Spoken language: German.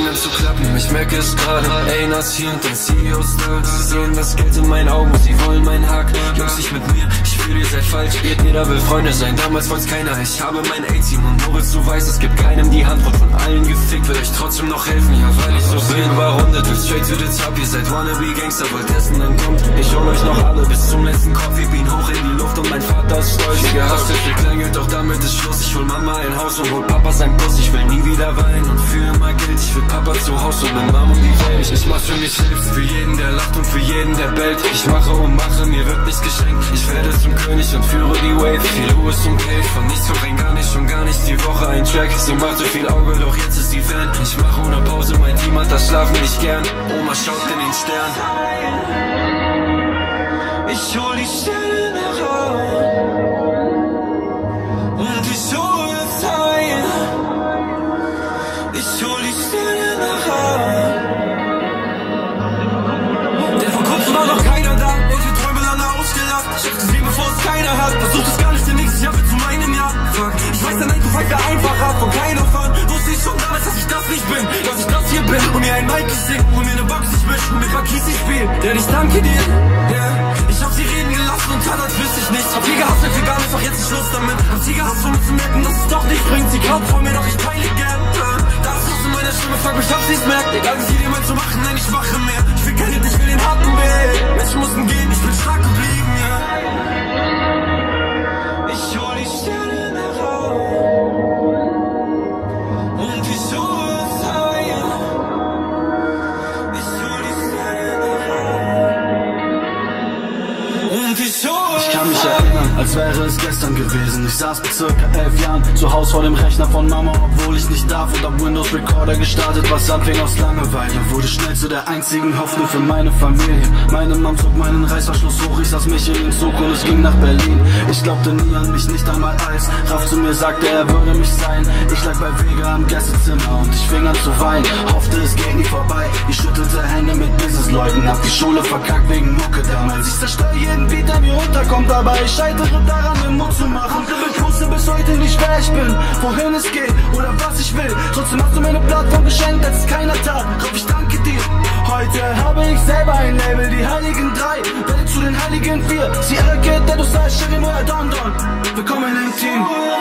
an zu klappen, ich merke es gerade. Ey, Nas hier und den CEOs da Sie sehen das Geld in meinen Augen, sie wollen meinen Hack. Jungs, nicht mit mir, ich fühle, ihr seid falsch. Jeder will Freunde sein, damals wollt's keiner. Ich habe mein A-Team und Moritz, du weißt, es gibt keinem die Hand. Wird von allen gefickt, will euch trotzdem noch helfen. Ja, weil ich so bin, war rundet, will straight to the top. Ihr seid wannabe Gangster, wollt essen, dann kommt. Ich hol euch noch alle bis zum letzten Coffee Bean Hoch in die Luft und mein Vater ist stolz. Ich gehasselt, viel klingelt, doch damit ist Schluss. Ich hol Mama ein Haus und hol Papa sein Bus. Ich will nie wieder weinen Ich will Papa zu Hause und mit Mama um die Welt. Ich mach für mich selbst, für jeden, der lacht und für jeden, der bellt. Ich mache und mache, mir wird nichts geschenkt. Ich werde zum König und führe die Wave. Viel Ruhe zum Cave, von nichts zu rein, gar nicht schon gar nicht Die Woche ein Track, sie machte viel Auge, doch jetzt ist die Fan Ich mache ohne Pause, mein Team hat das Schlafen nicht gern. Oma schaut in den Stern. Ich hol die Sterne nach ausgelacht. Ich hab gesehen, bevor es keiner hat. Versucht es gar nicht, der nächste Jahr wird zu meinem Jahr. Fuck, ich weiß, der 9 to 5 wäre einfacher. Von keiner von wusste ich schon damals, dass ich das nicht bin. Dass ich das hier bin und mir ein Mic singt und mir eine Box ich misch und mit Pakis ich spiel. Denn ich danke dir, yeah. Ich hab sie reden gelassen und tat, als wüsste ich nicht. Hab viel gehasselt für gar nichts, doch jetzt ist Schluss damit. Hab sie gehasst, um zu merken, dass es doch nicht bringt. Sie kaut vor mir, doch ich. Das Stimme, fuck mich, ob sie's merkt. Egal wie viel jemand zu machen, nein, ich mache mehr. Ich will keine, ich will den harten Weg. Menschen mussten gehen, ich bin stark geblieben, kann mich erinnern, als wäre es gestern gewesen. Ich saß mit circa elf Jahren zu Hause vor dem Rechner von Mama, obwohl ich nicht darf und hab Windows Recorder gestartet, was anfing aus Langeweile. Wurde schnell zu der einzigen Hoffnung für meine Familie. Meine Mom zog meinen Reißverschluss hoch, ich saß mich in den Zug und es ging nach Berlin. Ich glaubte nie an mich, nicht einmal als Raff zu mir sagte, er würde mich sein. Ich lag bei Wege am Gästezimmer und ich fing an zu weinen. Hoffte, es geht nie vorbei. Ich schüttelte Hände mit Businessleuten, hab die Schule verkackt wegen Mucke damals. Ich zerstöre jeden Beat, der mir runterkommt, aber ich scheitere daran, mir Mut zu machen. Ich wusste bis heute nicht, wer ich bin, wohin es geht oder was ich will. Trotzdem hast du mir eine Plattform geschenkt, als es keiner tat. Drauf, ich danke dir. Heute habe ich selber ein Label, die Heiligen Drei, werde zu den Heiligen Vier. Sie erkennt, der du sagst, Sherry Moa Don Don. Willkommen im Team.